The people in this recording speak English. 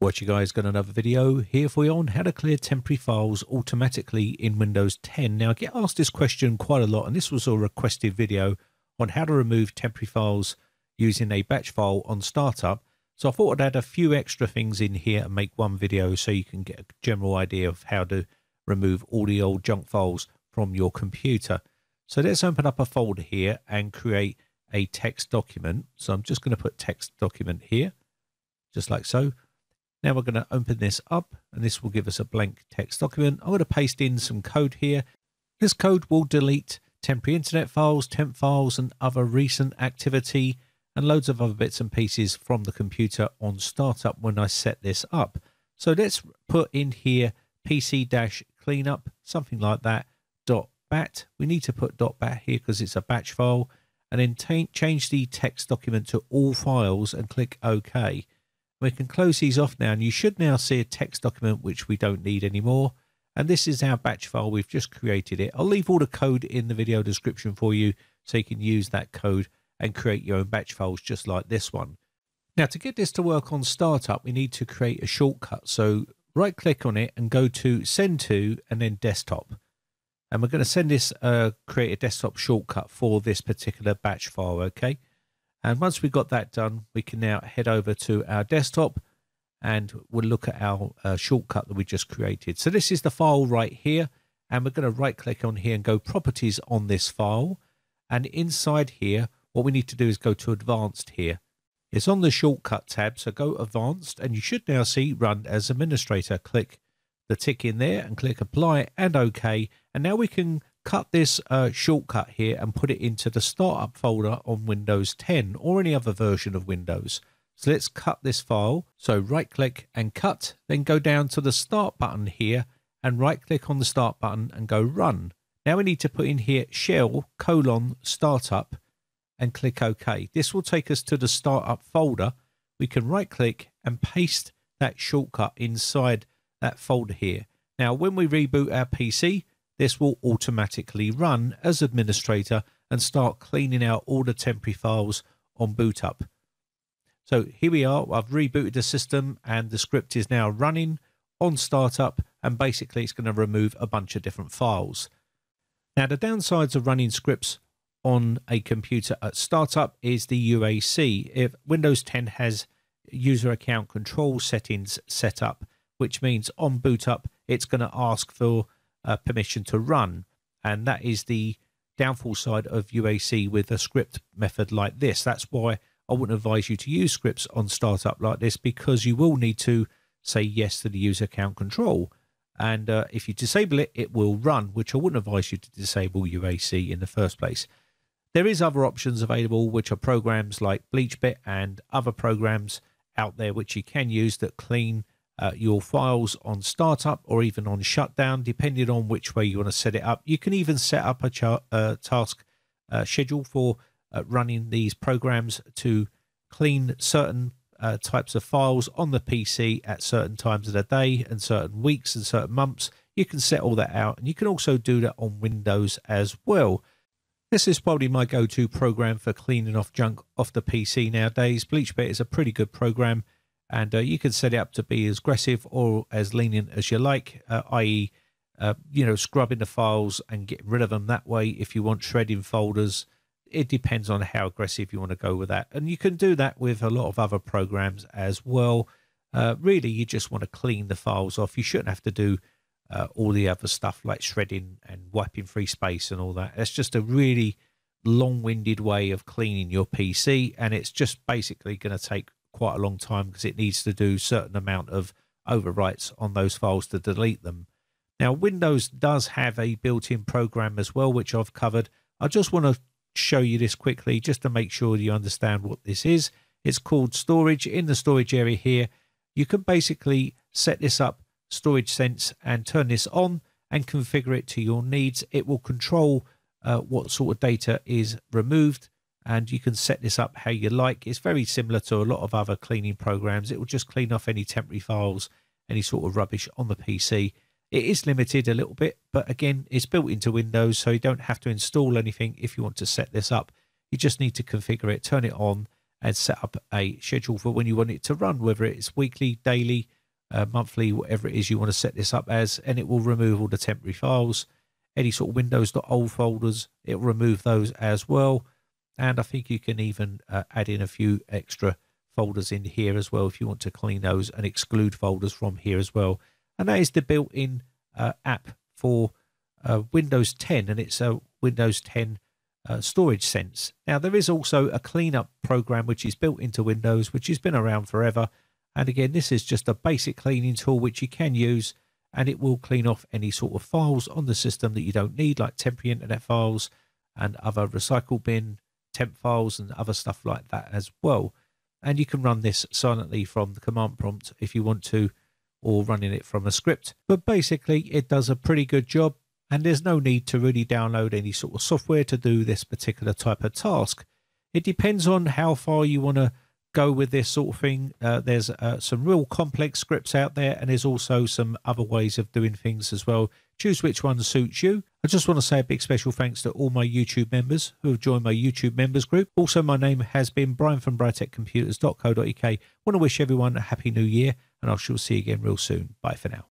What you guys got another video here for you on how to clear temporary files automatically in Windows 10. Now I get asked this question quite a lot and this was a requested video on how to remove temporary files using a batch file on startup. So I thought I'd add a few extra things in here and make one video so you can get a general idea of how to remove all the old junk files from your computer. So let's open up a folder here and create a text document. So I'm just going to put text document here, just like so. Now we're going to open this up and this will give us a blank text document. I'm going to paste in some code here. This code will delete temporary internet files, temp files and other recent activity and loads of other bits and pieces from the computer on startup when I set this up. So let's put in here pc-cleanup, something like that, dot bat. We need to put dot bat here because it's a batch file and then change the text document to all files and click OK. We can close these off now and you should now see a text document which we don't need anymore. And this is our batch file. We've just created it. I'll leave all the code in the video description for you so you can use that code and create your own batch files just like this one. Now to get this to work on startup, we need to create a shortcut. So right click on it and go to send to and then desktop. And we're going to send this uh, create a desktop shortcut for this particular batch file. Okay. And once we've got that done, we can now head over to our desktop and we'll look at our uh, shortcut that we just created. So this is the file right here. And we're going to right click on here and go properties on this file. And inside here, what we need to do is go to advanced here. It's on the shortcut tab. So go advanced and you should now see run as administrator. Click the tick in there and click apply and OK. And now we can cut this uh, shortcut here and put it into the startup folder on Windows 10 or any other version of Windows. So let's cut this file. So right click and cut, then go down to the start button here and right click on the start button and go run. Now we need to put in here shell colon startup and click OK. This will take us to the startup folder. We can right click and paste that shortcut inside that folder here. Now when we reboot our PC, this will automatically run as administrator and start cleaning out all the temporary files on boot up. So here we are, I've rebooted the system and the script is now running on startup and basically it's going to remove a bunch of different files. Now the downsides of running scripts on a computer at startup is the UAC. If Windows 10 has user account control settings set up, which means on boot up, it's going to ask for uh, permission to run. And that is the downfall side of UAC with a script method like this. That's why I wouldn't advise you to use scripts on startup like this because you will need to say yes to the user account control. And uh, if you disable it, it will run, which I wouldn't advise you to disable UAC in the first place. There is other options available, which are programs like BleachBit and other programs out there which you can use that clean uh, your files on startup or even on shutdown, depending on which way you want to set it up. You can even set up a char- uh, task uh, schedule for uh, running these programs to clean certain uh, types of files on the PC at certain times of the day and certain weeks and certain months. You can set all that out, and you can also do that on Windows as well. This is probably my go to program for cleaning off junk off the PC nowadays. BleachBit is a pretty good program and uh, you can set it up to be as aggressive or as lenient as you like, uh, i.e., uh, you know, scrubbing the files and get rid of them that way. If you want shredding folders, it depends on how aggressive you want to go with that, and you can do that with a lot of other programs as well. Uh, really, you just want to clean the files off. You shouldn't have to do uh, all the other stuff like shredding and wiping free space and all that. It's just a really long-winded way of cleaning your PC, and it's just basically going to take quite a long time because it needs to do certain amount of overwrites on those files to delete them. Now, Windows does have a built-in program as well, which I've covered. I just want to show you this quickly just to make sure you understand what this is. It's called storage. In the storage area here, you can basically set this up, storage sense, and turn this on and configure it to your needs. It will control uh, what sort of data is removed and you can set this up how you like. It's very similar to a lot of other cleaning programs. It will just clean off any temporary files, any sort of rubbish on the PC. It is limited a little bit, but again, it's built into Windows, so you don't have to install anything if you want to set this up. You just need to configure it, turn it on, and set up a schedule for when you want it to run, whether it's weekly, daily, uh, monthly, whatever it is you want to set this up as, and it will remove all the temporary files. Any sort of Windows.old folders, it will remove those as well. And I think you can even uh, add in a few extra folders in here as well if you want to clean those and exclude folders from here as well. And that is the built-in uh, app for uh, Windows 10, and it's a Windows 10 uh, storage sense. Now, there is also a cleanup program which is built into Windows, which has been around forever. And again, this is just a basic cleaning tool which you can use, and it will clean off any sort of files on the system that you don't need, like temporary internet files and other recycle bin temp files and other stuff like that as well. And you can run this silently from the command prompt if you want to, or running it from a script. But basically, it does a pretty good job and there's no need to really download any sort of software to do this particular type of task. It depends on how far you want to go with this sort of thing. Uh, there's uh, some real complex scripts out there, and there's also some other ways of doing things as well. Choose which one suits you. I just want to say a big special thanks to all my YouTube members who have joined my YouTube members group. Also, my name has been Brian from BritecComputers.co.uk. want to wish everyone a happy new year, and I shall see you again real soon. Bye for now.